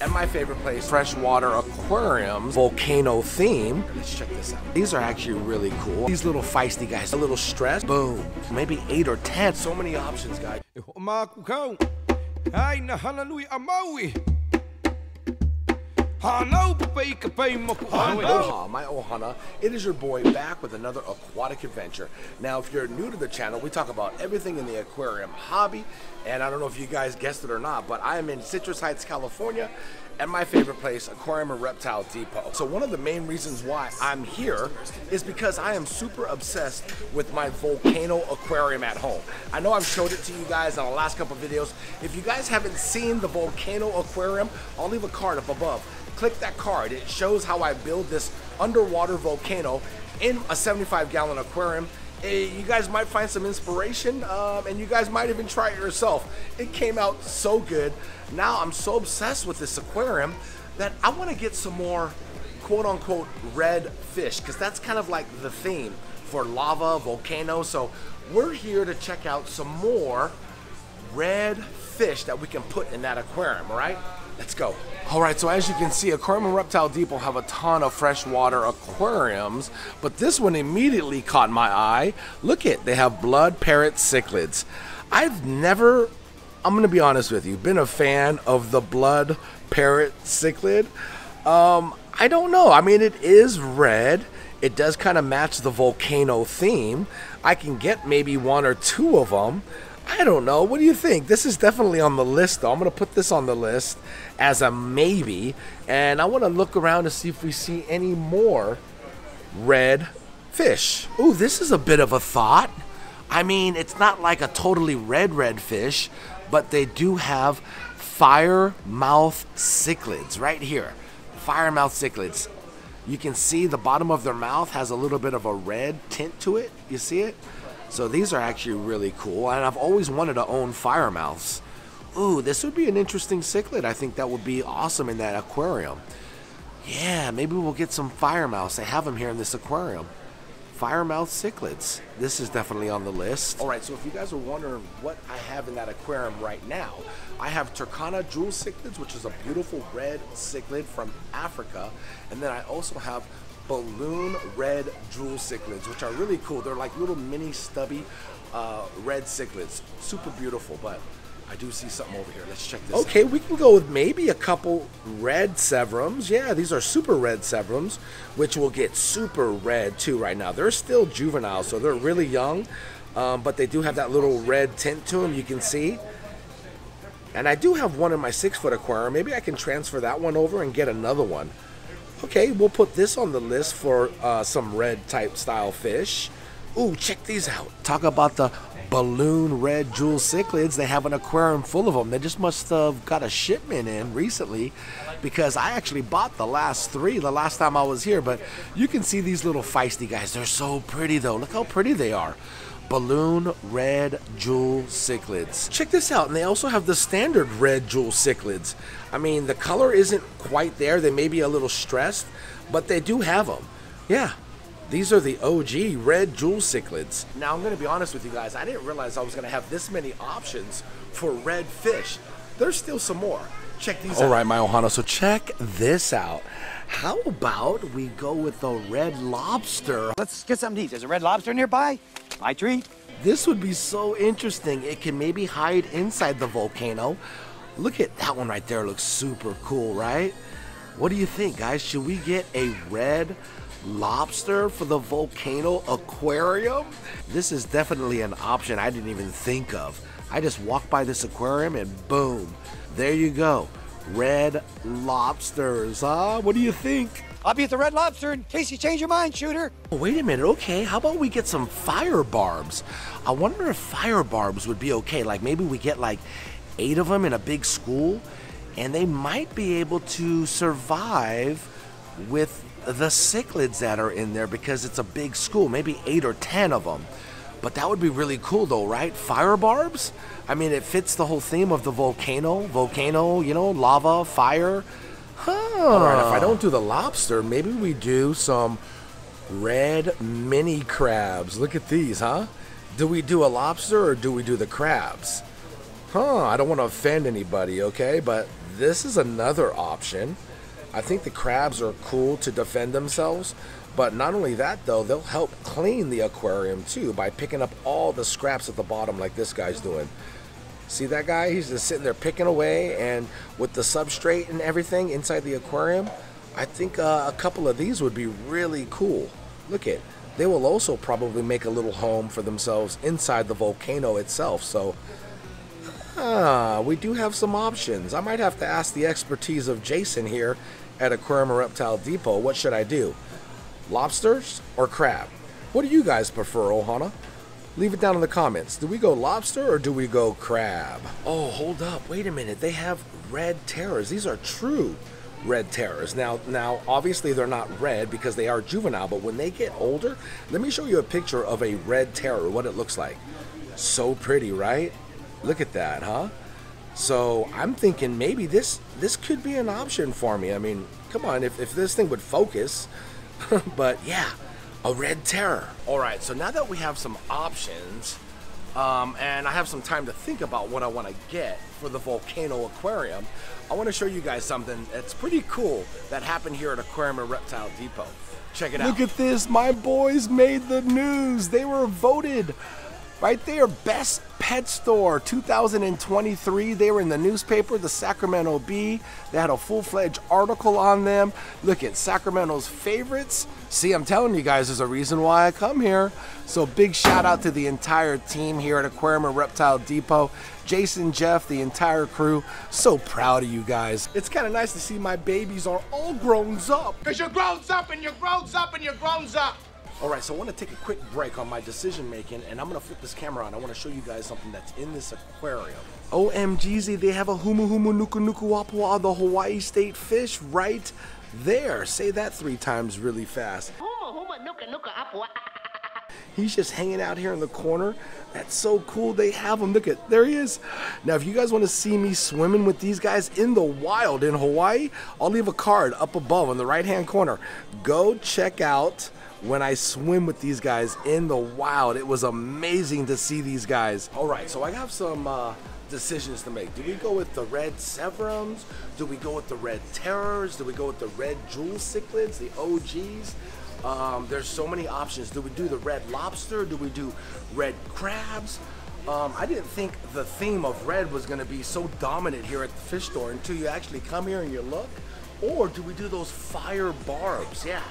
at my favorite place, freshwater aquarium, volcano theme. Let's check this out. These are actually really cool. These little feisty guys, a little stressed, boom. Maybe eight or 10. So many options, guys. Ai na hallelujah amawi. Hanau papai kapai mo Aloha, my ohana. It is your boy back with another aquatic adventure. Now, if you're new to the channel, we talk about everything in the aquarium hobby. And I don't know if you guys guessed it or not, but I am in Citrus Heights, California, at my favorite place, Aquarium and Reptile Depot. So one of the main reasons why I'm here is because I am super obsessed with my volcano aquarium at home. I know I've showed it to you guys on the last couple videos. If you guys haven't seen the volcano aquarium, I'll leave a card up above click that card. It shows how I build this underwater volcano in a 75 gallon aquarium. You guys might find some inspiration um, and you guys might even try it yourself. It came out so good. Now I'm so obsessed with this aquarium that I want to get some more quote unquote red fish because that's kind of like the theme for lava, volcano. So we're here to check out some more red fish that we can put in that aquarium, right? Let's go. All right, so as you can see, Aquarium Reptile Depot have a ton of freshwater aquariums, but this one immediately caught my eye. Look it, they have blood parrot cichlids. I've never, I'm gonna be honest with you, been a fan of the blood parrot cichlid. Um, I don't know. I mean, it is red. It does kind of match the volcano theme. I can get maybe one or two of them. I don't know. What do you think? This is definitely on the list, though. I'm going to put this on the list as a maybe. And I want to look around to see if we see any more red fish. Ooh, this is a bit of a thought. I mean, it's not like a totally red, red fish, but they do have fire mouth cichlids right here. Fire mouth cichlids. You can see the bottom of their mouth has a little bit of a red tint to it. You see it? So these are actually really cool, and I've always wanted to own fire mouths. Ooh, this would be an interesting cichlid. I think that would be awesome in that aquarium. Yeah, maybe we'll get some fire mouths. They have them here in this aquarium. Firemouth cichlids. This is definitely on the list. All right, so if you guys are wondering what I have in that aquarium right now, I have Turkana jewel cichlids, which is a beautiful red cichlid from Africa. And then I also have balloon red jewel cichlids, which are really cool. They're like little mini stubby uh, red cichlids. Super beautiful, but I do see something over here. Let's check this okay, out. we can go with maybe a couple red severums. Yeah, these are super red severums, which will get super red too right now. They're still juvenile, so they're really young, um, but they do have that little red tint to them, you can see. And I do have one in my six foot aquarium. Maybe I can transfer that one over and get another one. Okay, we'll put this on the list for uh, some red type style fish. Ooh, check these out. Talk about the balloon red jewel cichlids. They have an aquarium full of them. They just must have got a shipment in recently because I actually bought the last three the last time I was here. But you can see these little feisty guys. They're so pretty though. Look how pretty they are balloon red jewel cichlids. Check this out, and they also have the standard red jewel cichlids. I mean, the color isn't quite there. They may be a little stressed, but they do have them. Yeah, these are the OG red jewel cichlids. Now, I'm going to be honest with you guys. I didn't realize I was going to have this many options for red fish. There's still some more. Check these All out. All right, my Ohana. So check this out. How about we go with the red lobster? Let's get something to eat. There's a red lobster nearby. My Tree. This would be so interesting. It can maybe hide inside the volcano. Look at that one right there. Looks super cool, right? What do you think, guys? Should we get a red lobster for the volcano aquarium? This is definitely an option I didn't even think of. I just walked by this aquarium and boom, there you go. Red lobsters, huh? What do you think? I'll be at the Red Lobster in case you change your mind, shooter. Oh, wait a minute, okay. How about we get some fire barbs? I wonder if fire barbs would be okay. Like maybe we get like eight of them in a big school, and they might be able to survive with the cichlids that are in there because it's a big school, maybe eight or ten of them. But that would be really cool though, right? Fire barbs? I mean, it fits the whole theme of the volcano. Volcano, you know, lava, fire. Huh. All right, if I don't do the lobster, maybe we do some red mini crabs. Look at these, huh? Do we do a lobster or do we do the crabs? Huh, I don't want to offend anybody, okay? But this is another option. I think the crabs are cool to defend themselves, but not only that though, they'll help clean the aquarium too by picking up all the scraps at the bottom like this guy's doing. See that guy? He's just sitting there picking away, and with the substrate and everything inside the aquarium, I think uh, a couple of these would be really cool. Look at, they will also probably make a little home for themselves inside the volcano itself. So, ah, we do have some options. I might have to ask the expertise of Jason here at Aquarium Reptile Depot. What should I do? Lobsters or crab? What do you guys prefer, Ohana? Leave it down in the comments. Do we go lobster or do we go crab? Oh, hold up. Wait a minute. They have red terrors. These are true red terrors. Now, now obviously they're not red because they are juvenile, but when they get older, let me show you a picture of a red terror, what it looks like. So pretty, right? Look at that, huh? So I'm thinking maybe this this could be an option for me. I mean, come on, if, if this thing would focus. but yeah, a red terror. All right, so now that we have some options, um, and I have some time to think about what I want to get for the Volcano Aquarium, I want to show you guys something that's pretty cool that happened here at Aquarium and Reptile Depot. Check it out. Look at this. My boys made the news. They were voted right there best pet store 2023 they were in the newspaper the sacramento bee. They had a full-fledged article on them. Look at sacramento's favorites. See i'm telling you guys there's a reason why i come here. So big shout out to the entire team here at aquarium and reptile depot. Jason jeff the entire crew. So proud of you guys. It's kind of nice to see my babies are all grown up. Because you're grown up and you're grown up and you're grown up. All right, so I want to take a quick break on my decision making, and I'm going to flip this camera on. I want to show you guys something that's in this aquarium. OMGZ, they have a Humu Humu Nuku Nuku Wapua, the Hawaii state fish, right there. Say that three times really fast. Huma huma nuka nuka apua. He's just hanging out here in the corner. That's so cool. They have him. Look at there he is. Now, if you guys want to see me swimming with these guys in the wild in Hawaii, I'll leave a card up above in the right hand corner. Go check out when I swim with these guys in the wild. It was amazing to see these guys. All right, so I have some uh, decisions to make. Do we go with the red Severums? Do we go with the red Terrors? Do we go with the red Jewel Cichlids, the OGs? Um, there's so many options. Do we do the red lobster? Do we do red crabs? Um, I didn't think the theme of red was going to be so dominant here at the fish store until you actually come here and you look. Or do we do those fire barbs? Yeah,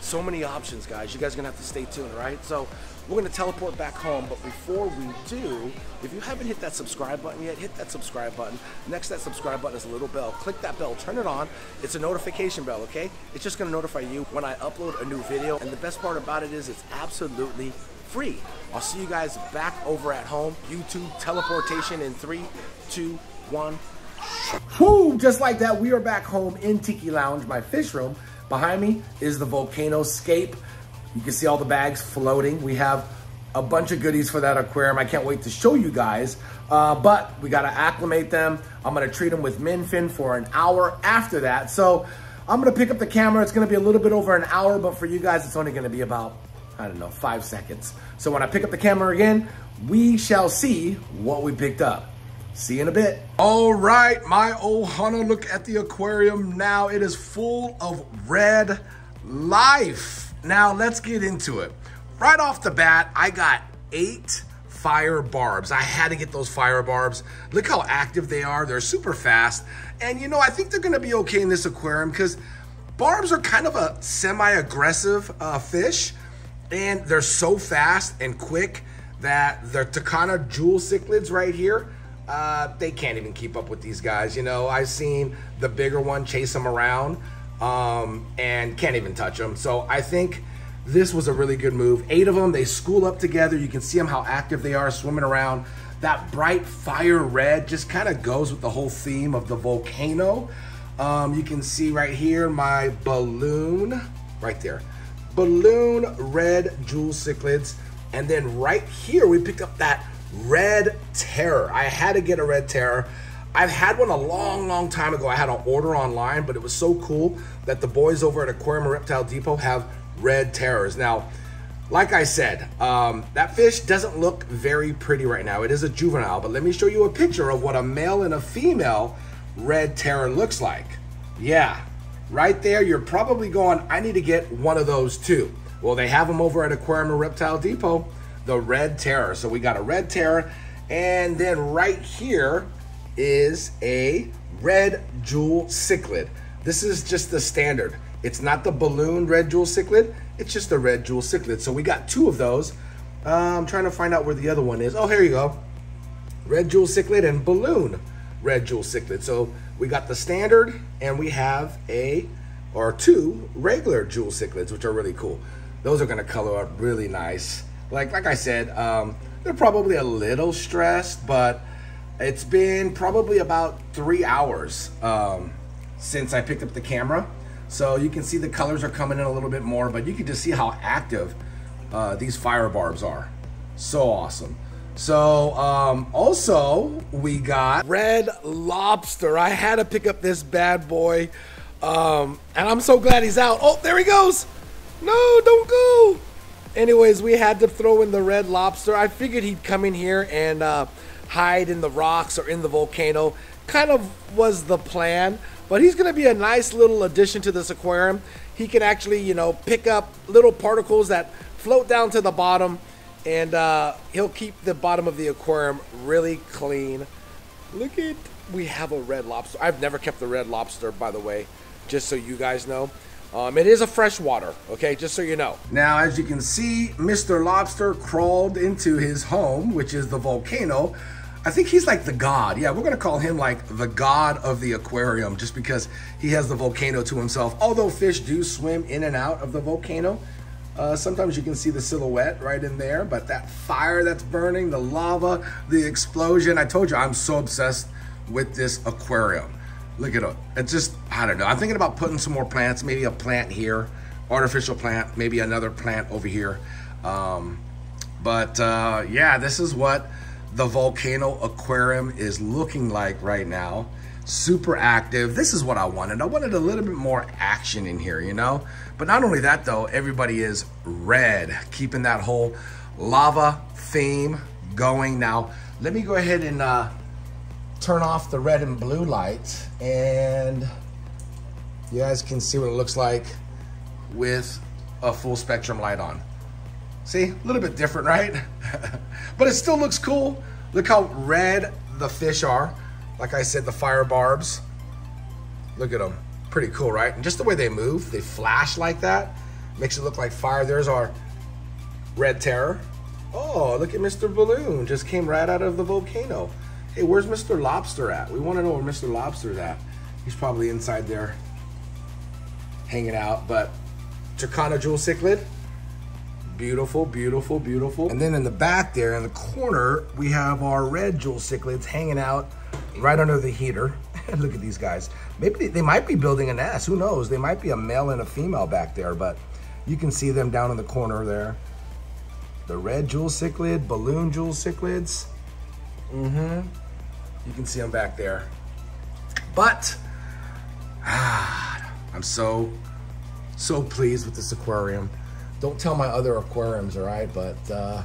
so many options, guys. You guys are to have to stay tuned, right? So we're to teleport back home. But before we do, if you haven't hit that subscribe button yet, hit that subscribe button. Next that subscribe button is a little bell. Click that bell, turn it on. It's a notification bell, okay? It's just to notify you when I upload a new video. And the best part about it is it's absolutely free. I'll see you guys back over at home. YouTube teleportation in three, two, one. Whoo! Just like that, we are back home in Tiki Lounge, my fish room. Behind me is the Volcano Scape. You can see all the bags floating. We have a bunch of goodies for that aquarium. I can't wait to show you guys. Uh, but we gotta acclimate them. I'm gonna treat them with Minfin for an hour after that. So I'm gonna pick up the camera. It's gonna be a little bit over an hour, but for you guys, it's only gonna be about, I don't know, five seconds. So when I pick up the camera again, we shall see what we picked up. See you in a bit. All right, my Ohana, look at the aquarium now. It is full of red life. Now let's get into it. Right off the bat, I got eight fire barbs. I had to get those fire barbs. Look how active they are. They're super fast. And you know, I think they're gonna be okay in this aquarium because barbs are kind of a semi-aggressive uh, fish and they're so fast and quick that the Turkana jewel cichlids right here, uh, they can't even keep up with these guys. You know, I've seen the bigger one chase them around um, and can't even touch them. So I think this was a really good move. Eight of them, they school up together. You can see them how active they are swimming around. That bright fire red just kind of goes with the whole theme of the volcano. Um, you can see right here my balloon, right there. Balloon red jewel cichlids. And then right here, we picked up that red terror. I had to get a red terror. I've had one a long, long time ago. I had an order online, but it was so cool that the boys over at Aquarium Reptile Depot have red terrors. Now, like I said, um, that fish doesn't look very pretty right now. It is a juvenile, but let me show you a picture of what a male and a female red terror looks like. Yeah, right there, you're probably going, I need to get one of those too. Well, they have them over at Aquarium Reptile Depot, the red terror. So we got a red terror, and then right here is a red jewel cichlid. This is just the standard. It's not the balloon red jewel cichlid, it's just the red jewel cichlid. So we got two of those. Uh, I'm trying to find out where the other one is. Oh, here you go. Red jewel cichlid and balloon red jewel cichlid. So we got the standard and we have a or two regular jewel cichlids, which are really cool. Those are gonna color up really nice. Like like I said, um, they're probably a little stressed, but it's been probably about three hours um, since I picked up the camera. So you can see the colors are coming in a little bit more, but you can just see how active uh, these fire barbs are. So awesome. So um, also we got red lobster. I had to pick up this bad boy, um, and I'm so glad he's out. Oh, there he goes. No, don't go. Anyways, we had to throw in the red lobster. I figured he'd come in here and uh, hide in the rocks or in the volcano. Kind of was the plan, but he's going to be a nice little addition to this aquarium. He can actually, you know, pick up little particles that float down to the bottom and uh, he'll keep the bottom of the aquarium really clean. Look at, we have a red lobster. I've never kept the red lobster, by the way, just so you guys know. Um, it is a freshwater, okay, just so you know. Now, as you can see, Mr. Lobster crawled into his home, which is the volcano. I think he's like the god. Yeah, we're gonna call him like the god of the aquarium just because he has the volcano to himself. Although fish do swim in and out of the volcano, uh, sometimes you can see the silhouette right in there, but that fire that's burning, the lava, the explosion. I told you, I'm so obsessed with this aquarium. Look at it. It's just, I don't know. I'm thinking about putting some more plants, maybe a plant here, artificial plant, maybe another plant over here. Um, but uh, yeah, this is what the volcano aquarium is looking like right now. Super active. This is what I wanted. I wanted a little bit more action in here, you know? But not only that though, everybody is red, keeping that whole lava theme going. Now, let me go ahead and uh, turn off the red and blue light and you guys can see what it looks like with a full spectrum light on. See, a little bit different, right? but it still looks cool. Look how red the fish are. Like I said, the fire barbs. Look at them. Pretty cool, right? And just the way they move, they flash like that, makes it look like fire. There's our red terror. Oh, look at Mr. Balloon. Just came right out of the volcano. Hey, where's Mr. Lobster at? We want to know where Mr. Lobster's at. He's probably inside there hanging out. But Turkana Jewel Cichlid, beautiful, beautiful, beautiful. And then in the back there, in the corner, we have our red Jewel Cichlids hanging out right under the heater. Look at these guys. Maybe they, they might be building a nest. Who knows? They might be a male and a female back there, but you can see them down in the corner there. The red jewel cichlid, balloon jewel cichlids. Mm-hmm. You can see them back there. But ah, I'm so, so pleased with this aquarium. Don't tell my other aquariums, all right? But uh,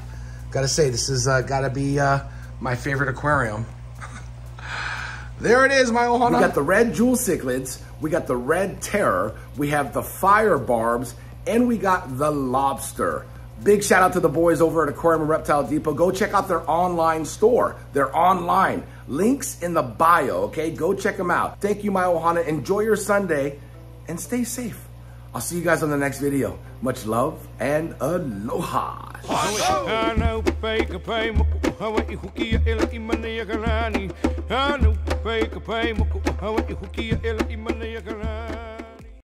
gotta say, this has uh, gotta be uh, my favorite aquarium. there it is, my Ohana. We got the red jewel cichlids, we got the red terror, we have the fire barbs, and we got the lobster. Big shout out to the boys over at Aquarium and Reptile Depot. Go check out their online store. They're online. Links in the bio, okay? Go check them out. Thank you, my Ohana. Enjoy your Sunday and stay safe. I'll see you guys on the next video. Much love and aloha. Ano